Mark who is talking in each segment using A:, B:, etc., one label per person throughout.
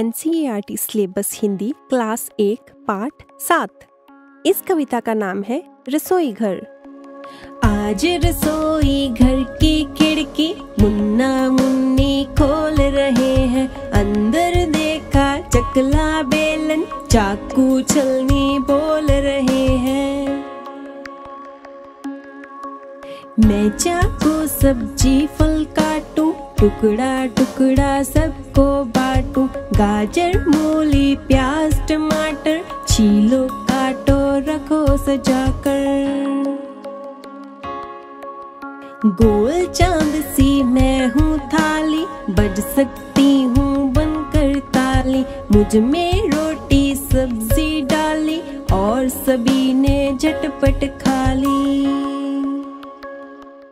A: N syllabus Hindi class एक पाठ सात। इस कविता का नाम है रसोई घर। आज रसोई घर की खिड़की मुन्ना मुन्नी खोल रहे हैं। अंदर देखा चकला बेलन, चाकू छलनी बोल रहे हैं। मैं चाकू सब्ज़ी फल टुकड़ा टुकड़ा सबको बांटूं। गाजर, मूली, प्याज, टमाटर, छीलो, काटो, रखो, सजाकर। गोल चाँद सी मैं हूँ थाली, बज सकती हूँ बनकर ताली। मुझमें रोटी, सब्ज़ी डाली और सभी ने झटपट खा ली।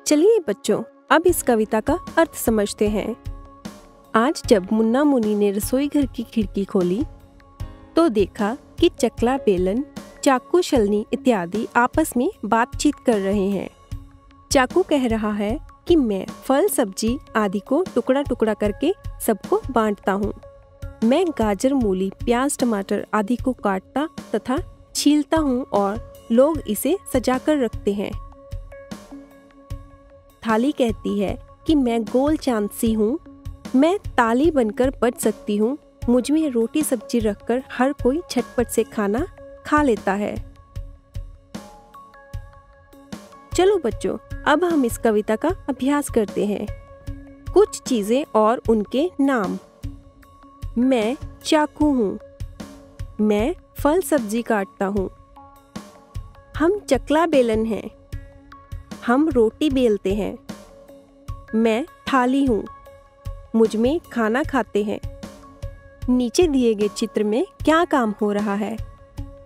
A: चलिए बच्चों अब इस कविता का अर्थ समझते हैं। आज जब मुन्ना मुनी ने रसोई घर की खिड़की खोली तो देखा कि चकला बेलन, चाकू शलनी इत्यादि आपस में बातचीत कर रहे हैं। चाकू कह रहा है कि मैं फल, सब्ज़ी आदि को टुकड़ा टुकड़ा करके सबको बांटता हूँ। मैं गाजर, मूली, प्याज, टमाटर आदि को काटता तथा छीलता हूँ और लोग इसे सजाकर रखते हैं। थाली कहती है कि मैं गोल चाँद सी हूँ। मैं ताली बनकर बच सकती हूँ। मुझमें रोटी सब्ज़ी रखकर हर कोई झटपट से खाना खा लेता है। चलो बच्चों, अब हम इस कविता का अभ्यास करते हैं। कुछ चीज़ें और उनके नाम। मैं चाकू हूँ। मैं फल सब्ज़ी काटता हूँ। हम चकला बेलन हैं। हम रोटी बेलते हैं। मैं थाली हूँ। मुझमें खाना खाते हैं। नीचे दिए गए चित्र में क्या काम हो रहा है?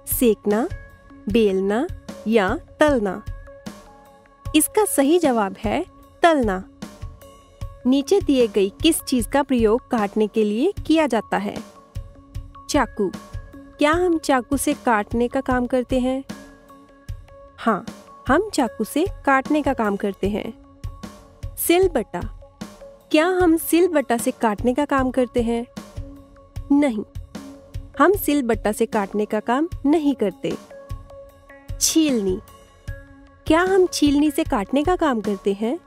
A: सेकना, बेलना या तलना? इसका सही जवाब है तलना। नीचे दिए गई किस चीज़ का प्रयोग काटने के लिए किया जाता है? चाकू। क्या हम चाकू से काटने का काम करते हैं? हाँ हम चाकू से काटने का काम करते हैं। सिल बट्टा। क्या हम सिल बट्टा से काटने का काम करते हैं? नहीं। हम सिल बट्टा से काटने का काम नहीं करते। छीलनी। क्या हम छीलनी से काटने का काम करते हैं?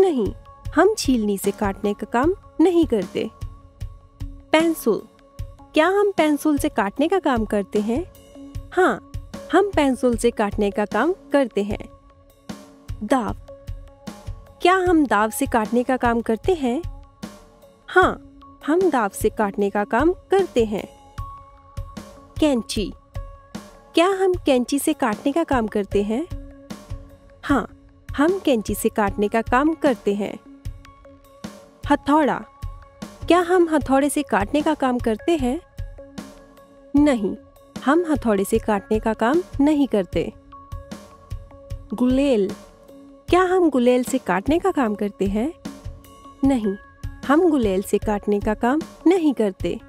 A: नहीं। हम छीलनी से काटने का काम नहीं करते। पेंसिल। क्या हम पेंसिल से काटने का काम करते हैं? हाँ। हम पेंसिल से काटने का काम करते हैं। दाव। क्या हम दाव से काटने का काम करते हैं? हाँ हम दाव से काटने का काम करते हैं। कैंची। क्या हम कैंची से काटने का काम करते हैं? हाँ हम कैंची से काटने का काम करते हैं। हथौड़ा। क्या हम हथौड़े से काटने का काम करते हैं? नहीं। हम हथौड़े से काटने का काम नहीं करते। गुलेल। क्या हम गुलेल से काटने का काम करते हैं? नहीं, हम गुलेल से काटने का काम नहीं करते।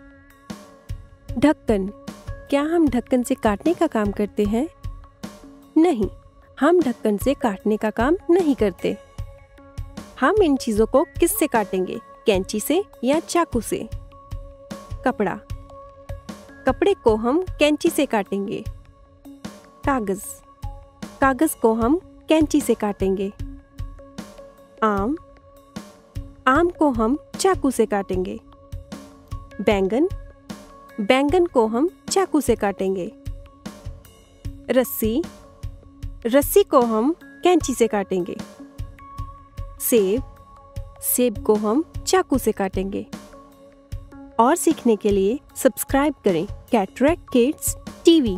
A: ढक्कन। क्या हम ढक्कन से काटने का काम करते हैं? नहीं, हम ढक्कन से काटने का काम नहीं करते। हम इन चीज़ों को किससे काटेंगे? कैंची से या चाकू से? कपड़ा। कपड़े को हम कैंची से काटेंगे। कागज़। कागज़ को हम कैंची से काटेंगे। आम। आम को हम चाकू से काटेंगे। बैंगन। बैंगन को हम चाकू से काटेंगे। रस्सी। रस्सी को हम कैंची से काटेंगे। सेब। सेब को हम चाकू से काटेंगे। और सीखने के लिए सब्सक्राइब करें कैटरैक्ट किड्स टीवी